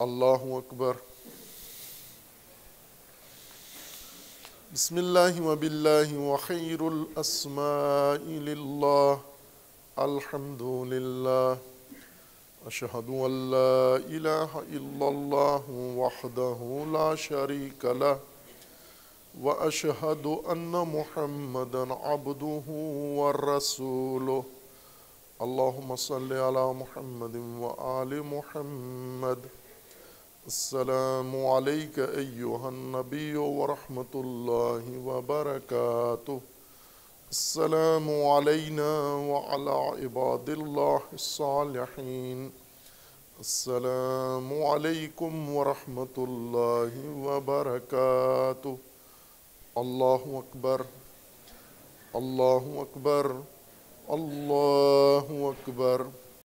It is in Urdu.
اللہ اکبر۔ بسم اللہ و باللہ وخیر الاسماء للہ۔ الحمد للہ اشہد ان لا الہ الا اللہ وحدہ لا شریک لہ۔ واشہد ان محمدا عبدہ ورسولہ اللهم صل على محمد وآل محمد۔ السلام عليك أيها النبي ورحمة الله وبركاته. السلام علينا وعلى عباد الله الصالحين. السلام عليكم ورحمة الله وبركاته. الله أكبر. الله أكبر. اللہ اکبر